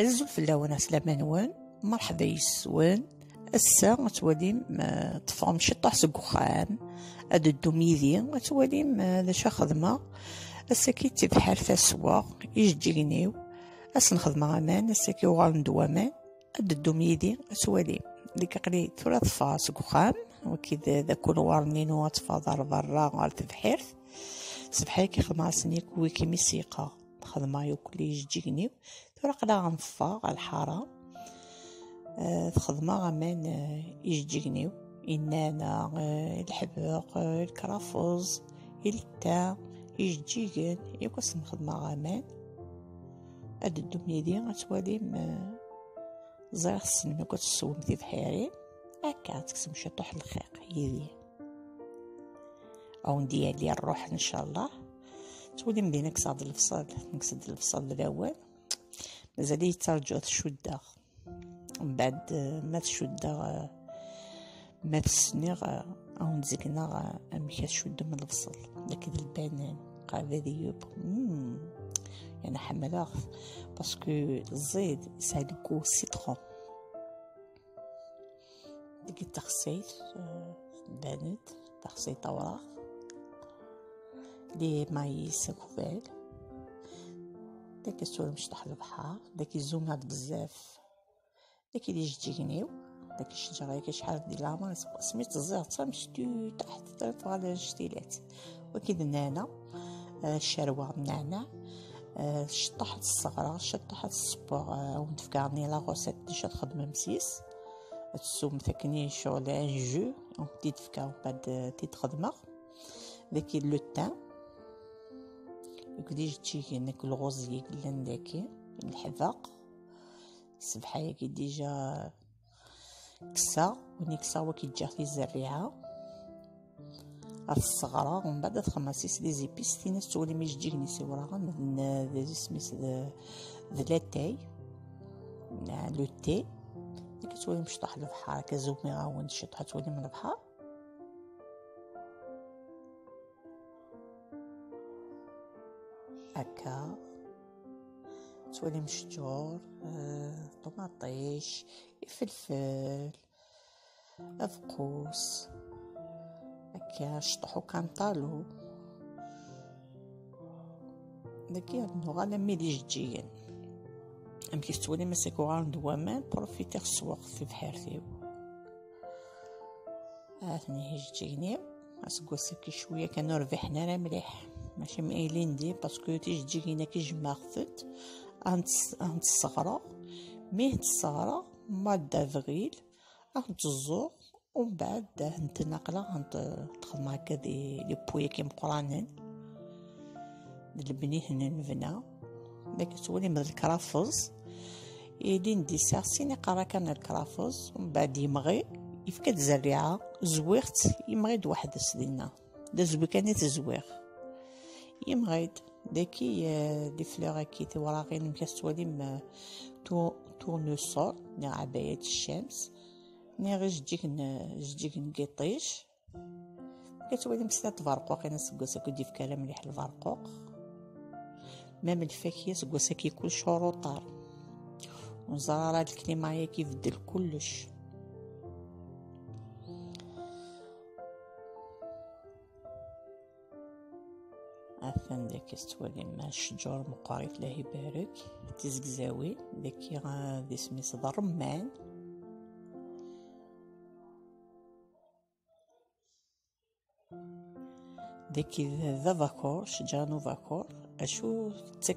الزول اللون سلامة نوان مرحبا يسوان. السا تواليم طفام شطح سقوخان هاد الدوميدي تواليم ذا شا خدمة. الساكي بحال فاسوا يجينيو اس نخدم أمان الساكي وغال ندوامان هاد الدوميدي تواليم ديك قلي ثلاث طفا سقوخان وكذا ذا كل وارنينو طفا دار برا غال تبحيرث سبحاي كي خدمة سنيك ويكي ميسيقى. خدمة يوكلي يجينيو ثورا قلا غنفا الحارة. الخدمة غمان يجينيو إنانا الحبق الكرافوز التا يجيجن يكوس نخدم غامان هاد الدنيا دي غتولي زير السن ما كنت تسوم في بحيري. هكا تكسم شطوح الخيق هي أو نديالي الروح إن شاء الله. تولي مدينة كساد الفصل نكسد الفصل الأول. مازال يترجو تشده من بعد ما تشده ما تسنيغ أو نزقنا أمك تشد من الفصل. لكن البنان قال ذي يوب يعني حملاغ باسكو الزيت يسالكو سيترون. ديك التخسيت بانت تخسيت اوراق لي مايس كوفال داك السور مشطح البحر داك الزومات بزاف. داك اللي جينيو داك الشجرة كي شحال ديال العمر سميت الزهر مشتو تحت طرف على الجتيلات وكيد نانا الشروة النعناع شطحت الصغرى شطحت الصباغ ونتفكرني لا غوسيت ديجا تخدم مسيس. تسوم ثكني شغل ان جو تيتفكا بعد تيتخدمه داكي لو تان. يقدي تجي هناك الغوزي قلن داكي الحذاق. السبحة كي ديجا كسا وني كسا وكي جا في الزريعة الصغرى ومن بعد تخمسيس دي زيبيس. تينا تولي ميش جيني سورا ذا سميس ذا لاتاي لو تي ديك تولي مشطح البحر كزومي غاون شطحة تولي من البحر. هكا تولي مشجور آه، طماطيش فلفل أفقوس. هكا شطحو كنطالو داكي نو غالا ميلي جيجيين أم كيف تولي مسكو غار دوامان بروفيتي خصو في بحيرتي هاثني هي جيني أسكو سكي شوية كانو ربحنا راه مليح. ماشي مايلين دي باسكو تيجي هنا كي جماغفت انت انت الصغرى ميه الصغرى مال دافغيل انت الزور ومن بعد نتنقلا نتخدم هكا دي لي بويا كي مقرانين. البنيه نبنا داك تولي من الكرافز يدي ندي سارسين يقرا كان الكرافز ومن بعد يمغي. يفكد زريعة زويغت يمغيد واحد سدينا دا زوي كانت زويغ يمغيد. داكي دي فلوغ كي توراغين مكاس تولي تو تورنوسول ني عباية الشمس. ني غير جديك جديك نقيطيش. كتولي مسلا تفرقوق أنا سكوسا كدي في كلام مليح الفرقوق مام الفاكهة سكوسا كيكون شروطار وزرارة الكليماية كيفدل كلش. أثن داك استوالي مع الشجر مقارف له يبارك تزقزاوي داكي غادي سميس الرمان. داكي ذا فاكور شجرة نو فاكور أشو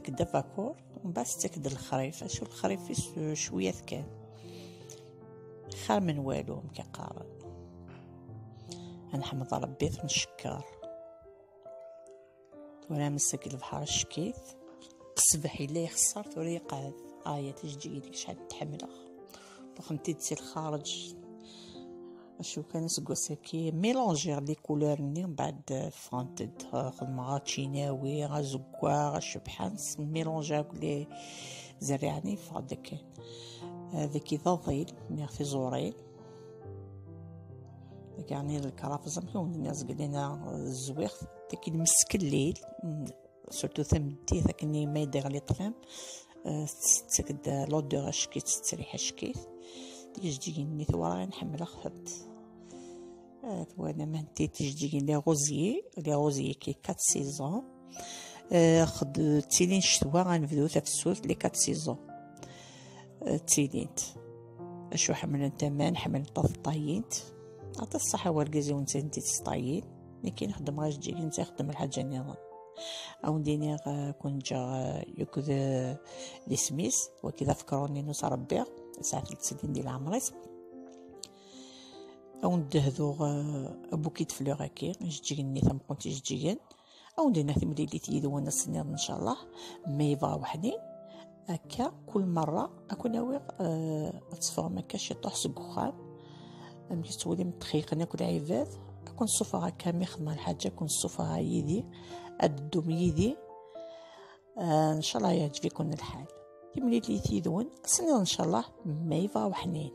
دا فاكور بعد تك الخريف أشو الخريف شوية كان خير من والو مكيقارن نحمد ربي نشكر ولا مسك البحر الشكيت قصبح إلا يخسر ولا يقعد آية لك شحال تحملها بخمتي تسير خارج اشو كان سكوساكي ميلونجير لي كولور ني من بعد فانتد خدمة تشيناوي غا زكوا غا شبحان ميلونجا كلي زرعني فهذا كان. ذاك ظل ميغ زورين يعني الكرافز مكون الناس قلنا الزويخ داك المسك الليل سورتو ثمدي ذاك ما يدير لي طلام تسكد لودور اشكيت تستريح اشكيت تيجديني ثورا نحمل خد. وأنا ما نتي تجديني لي غوزيي لي غوزيي كي كات سيزون خد تيلين شتوا غنبدو تفسوس لي كات سيزون تيلينت أشو حمل أنت ما نحمل طف طاينت. عطي الصحة ورقزي وانت انت تسطايين لكن نخدم غاش جيك أنت نخدم الحاجة نظام. أو نديني كون جا يكذ لي سميس وكذا فكروني نوس ربي ساعة تسدين ديال عمريس أو ندهذو بوكيت فلوغ هكي جيجن ثم كنت جيجن أو ندينا ثمريلي تيدو وأنا السنين إن شاء الله. ما يبغى وحدي. هكا كل مرة أكون ناوي أه تصفر مكا شي طوح سكوخام ملي تولي متخيق ناكل عباد؟ أكون صوفا هكا مخدمة الحاجة أكون صوفا يدي أدوم يدي. آه إن شاء الله يعجبكم الحال. ملي لي تيدون سنين إن شاء الله ما يبغى وحنين.